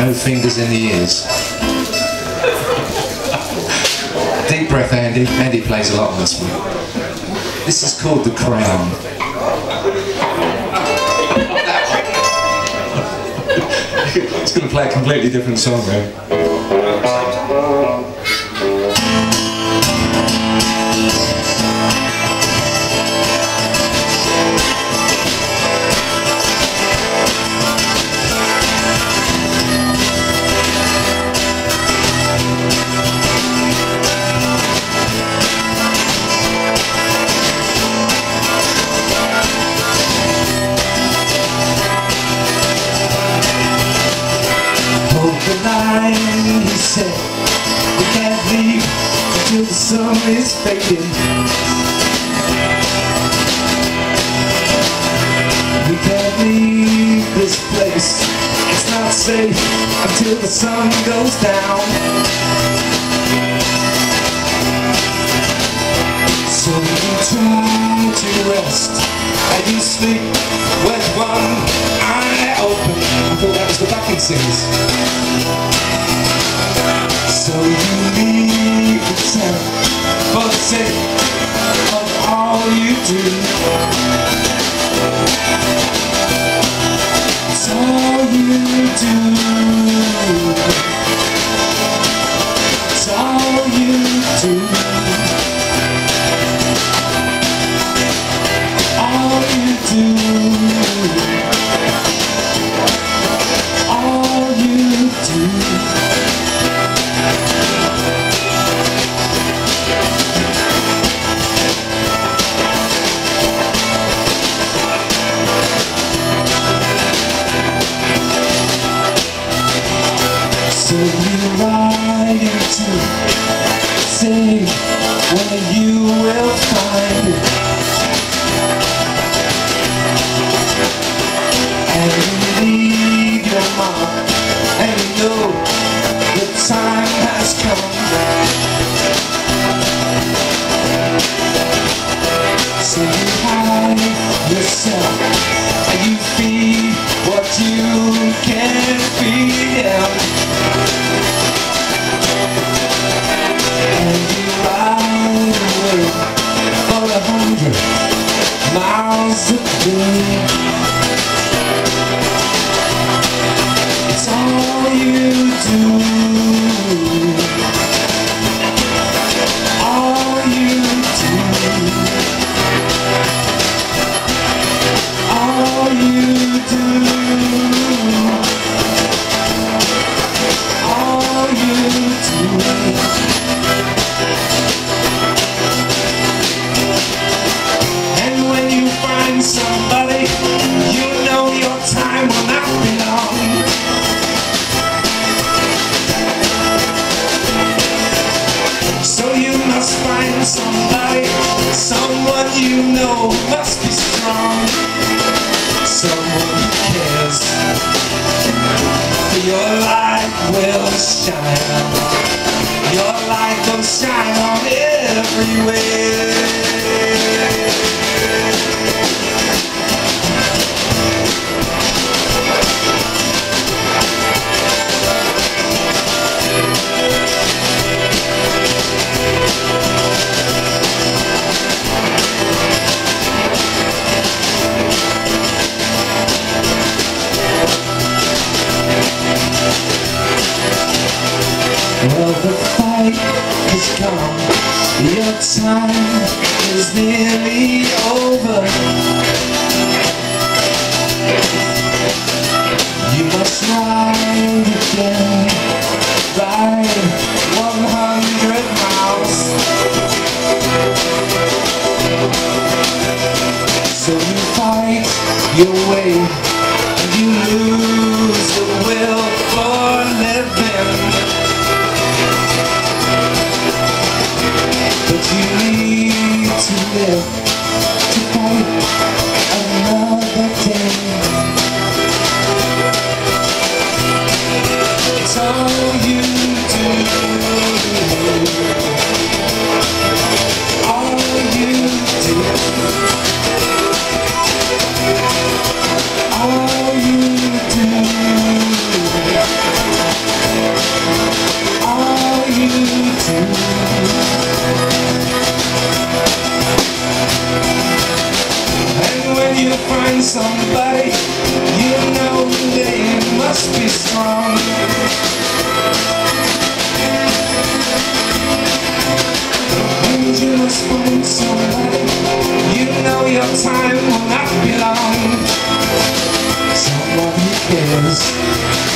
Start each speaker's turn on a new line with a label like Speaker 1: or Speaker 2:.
Speaker 1: No fingers in the ears. Deep breath, Andy. Andy plays a lot on this one. This is called The Crown. it's going to play a completely different song, though. The line, he said. We can't leave until the sun is fading. We can't leave this place. It's not safe until the sun goes down. So you try to rest and you sleep with one the backing singers. So you So you ride into say where you will find. It And you leave your mark. And you know the time has come. So you hide yourself It's all you do. Know must be strong. Someone cares. Your light will shine. Your light will shine on everywhere. Time is nearly over. You must ride again. Ride 100 miles. So you fight your way. Need Must find somebody You know your time will not be long. Who cares